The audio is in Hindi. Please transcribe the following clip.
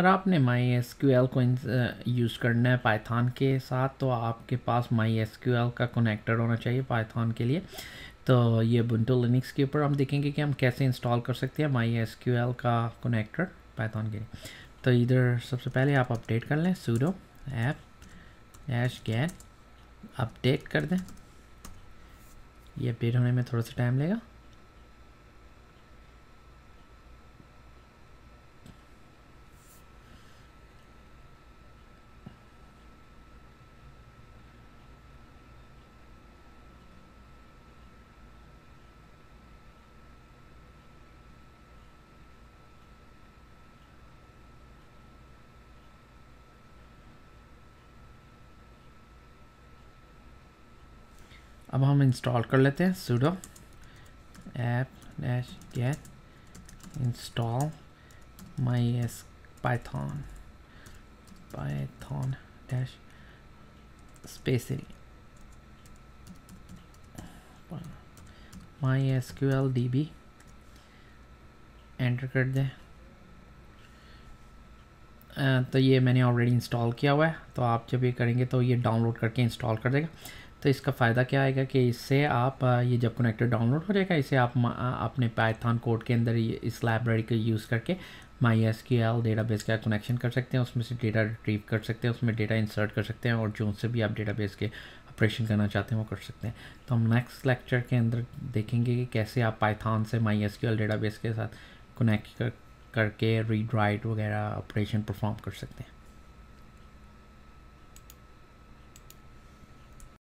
अगर आपने माई एस क्यू एल को यूज़ करना है पाइथान के साथ तो आपके पास माई एस क्यू एल का कनेक्टर होना चाहिए पाइथान के लिए। तो ये बुंटो लिनिक्स के ऊपर हम देखेंगे कि हम कैसे इंस्टॉल कर सकते हैं माई एस क्यू एल का कनेक्टर पाइथान के लिए। तो इधर सबसे पहले आप अपडेट कर लें sudo apt dash get update कर दें। ये अपडेट होने में थोड़ा सा टाइम लेगा। अब हम इंस्टॉल कर लेते हैं sudo apt dash get install my S Python Python dash स्पेसरी my S Q L D B enter कर दें। तो ये मैंने ऑलरेडी इंस्टॉल किया हुआ है तो आप जब ये करेंगे तो ये डाउनलोड करके इंस्टॉल कर देगा। तो इसका फ़ायदा क्या आएगा कि इससे आप ये जब कनेक्टर डाउनलोड हो जाएगा, इसे आप अपने पाइथन कोड के अंदर इस लाइब्रेरी को यूज़ करके my S Q L data base का कनेक्शन कर सकते हैं, उसमें से डेटा रिट्रीव कर सकते हैं, उसमें डेटा इंसर्ट कर सकते हैं और जो से भी आप डेटा बेस के ऑपरेशन करना चाहते हैं, वो कर सकते हैं। तो हम नेक्स्ट लेक्चर के अंदर देखेंगे कि कैसे आप पाइथान से माई एस डेटा बेस के साथ कनेक्ट कर, करके रीड राइट वगैरह ऑपरेशन परफॉर्म कर सकते हैं।